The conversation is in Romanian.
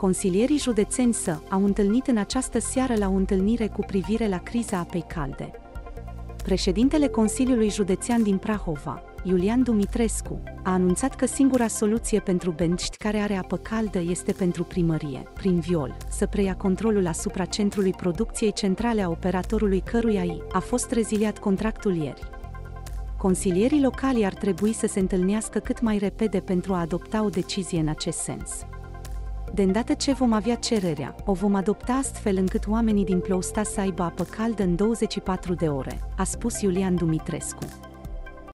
Consilierii județeni să au întâlnit în această seară la o întâlnire cu privire la criza apei calde. Președintele Consiliului Județean din Prahova, Iulian Dumitrescu, a anunțat că singura soluție pentru Benști care are apă caldă este pentru primărie, prin viol, să preia controlul asupra centrului producției centrale a operatorului căruia i a fost reziliat contractul ieri. Consilierii locali ar trebui să se întâlnească cât mai repede pentru a adopta o decizie în acest sens. De îndată ce vom avea cererea, o vom adopta astfel încât oamenii din Plousta să aibă apă caldă în 24 de ore, a spus Iulian Dumitrescu.